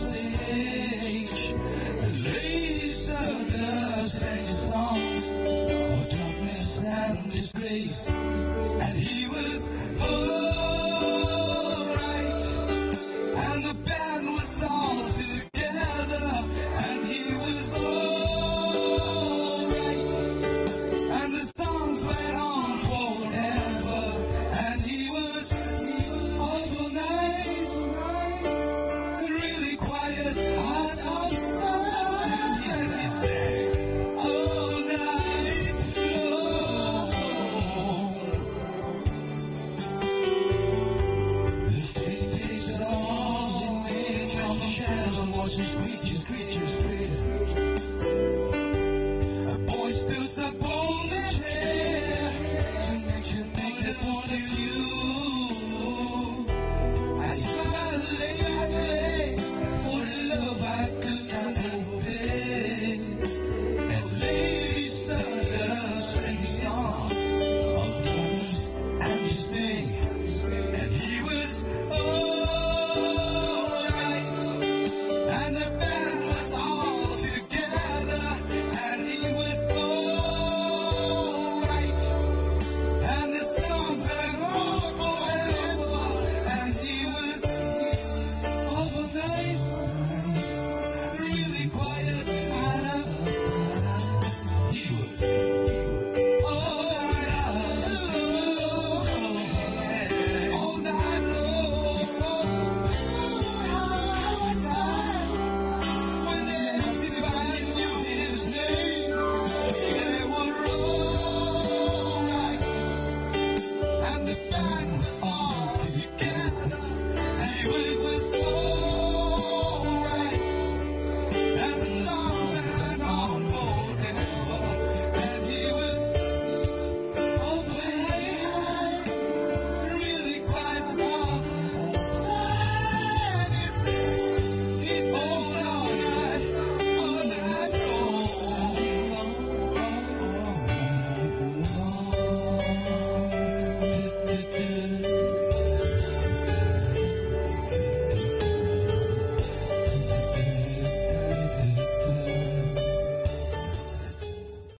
Dios. Creatures, creatures free.